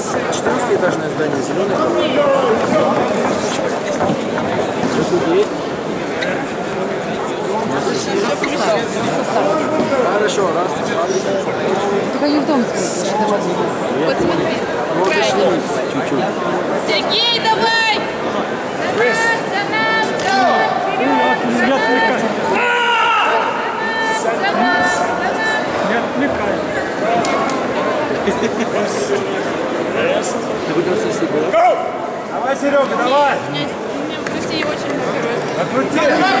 нас 14-этажное здание зеленое. Хорошо, раз, Только не в дом смотришь. Посмотри. Можешь снимать чуть-чуть. Сергей, давай! За нас, за нас, за нас! Не отвлекай. Не отвлекай. Ты выигрался себе. Давай, Серега, давай. Меня у меня в России очень много героев. Открути.